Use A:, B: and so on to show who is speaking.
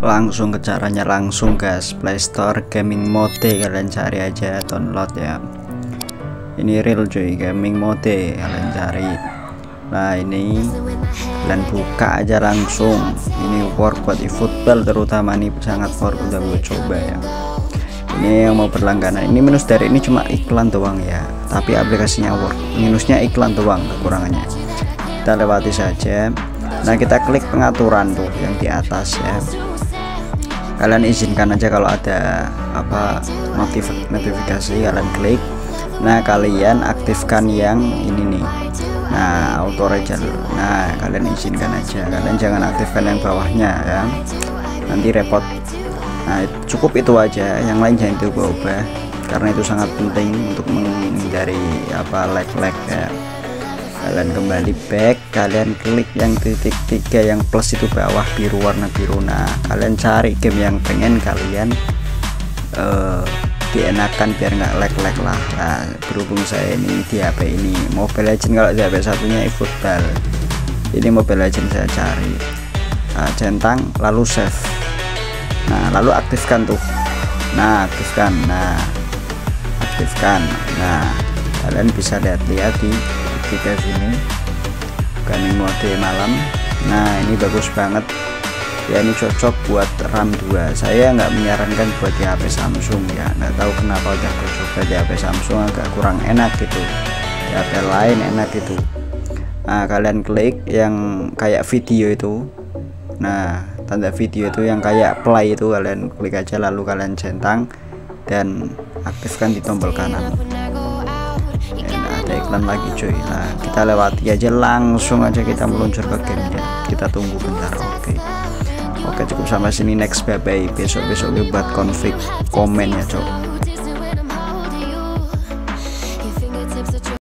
A: langsung ke caranya langsung guys playstore gaming mode kalian cari aja download ya. Ini real cuy gaming mode kalian cari. Nah ini kalian buka aja langsung. Ini work buat eFootball terutama nih sangat work udah gue coba ya. Ini yang mau berlangganan. Ini minus dari ini cuma iklan doang ya tapi aplikasinya work. Minusnya iklan doang kekurangannya. Kita lewati saja. Nah kita klik pengaturan tuh yang di atas ya. Kalian izinkan aja kalau ada apa notif notifikasi kalian klik. Nah kalian aktifkan yang ini nih. Nah auto rejal nah kalian izinkan aja. Kalian jangan aktifkan yang bawahnya ya. Nanti repot. Nah cukup itu aja. Yang lain jangan diubah-ubah karena itu sangat penting untuk menghindari apa lag-lag ya. Kalian kembali back kalian klik yang titik tiga yang plus itu bawah biru warna biru. Nah kalian cari game yang pengen kalian uh, dienakan biar nggak lag-lag lah. Nah, berhubung saya ini di HP ini Mobile Legend kalau di HP satunya eFootball ini Mobile Legend saya cari. Nah, centang lalu save. Nah lalu aktifkan tuh. Nah aktifkan. Nah aktifkan nah kalian bisa lihat-lihat di kita sini. Bukan mode malam. Nah ini bagus banget. Ya ini cocok buat RAM 2 saya nggak menyarankan buat di HP Samsung ya. Nggak tahu kenapa udah coba di HP Samsung agak kurang enak gitu. Di HP lain enak gitu. Nah kalian klik yang kayak video itu. Nah tanda video itu yang kayak play itu kalian klik aja lalu kalian centang. Dan aktifkan di tombol kanan. Ada iklan lagi cuy. Nah kita lewati aja langsung aja kita meluncur ke gamenya kita tunggu bentar oke. Okay. oke cukup sampai sini. Next bye bye besok besok buat config komen ya cok